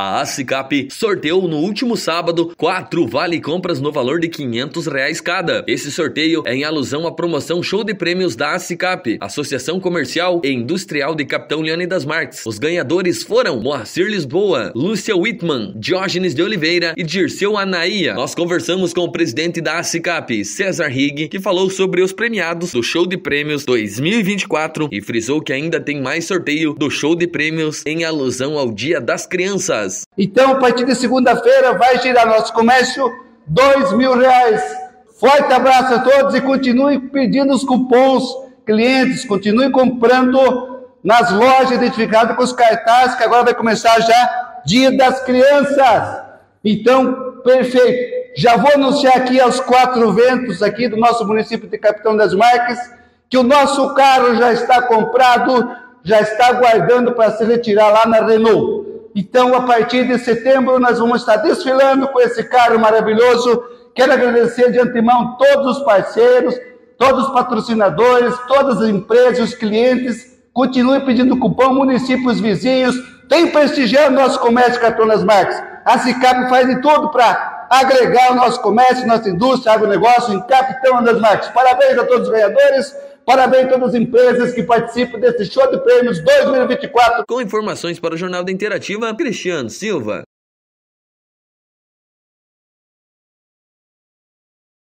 A ACICAP sorteou no último sábado quatro vale compras no valor de 500 reais cada. Esse sorteio é em alusão à promoção Show de Prêmios da ACICAP, Associação Comercial e Industrial de Capitão Leone das Marques. Os ganhadores foram Moacir Lisboa, Lúcia Whitman, Diógenes de Oliveira e Dirceu Anaia. Nós conversamos com o presidente da ACICAP, César Rigg, que falou sobre os premiados do Show de Prêmios 2024 e frisou que ainda tem mais sorteio do Show de Prêmios em alusão ao Dia das Crianças. Então, a partir de segunda-feira, vai girar nosso comércio dois mil reais. Forte abraço a todos e continue pedindo os cupons, clientes, continue comprando nas lojas identificadas com os cartazes, que agora vai começar já Dia das Crianças. Então, perfeito. Já vou anunciar aqui aos quatro ventos aqui do nosso município de Capitão das Marques que o nosso carro já está comprado, já está aguardando para se retirar lá na Renault. Então, a partir de setembro, nós vamos estar desfilando com esse carro maravilhoso. Quero agradecer de antemão todos os parceiros, todos os patrocinadores, todas as empresas, os clientes. Continue pedindo cupom, municípios vizinhos. Tem o nosso comércio Catonas Marques. A Cicap faz de tudo para agregar o nosso comércio, nossa indústria, agronegócio em Capitão das Marques. Parabéns a todos os vereadores. Parabéns a todas as empresas que participam desse show de prêmios 2024. Com informações para o Jornal da Interativa, Cristiano Silva.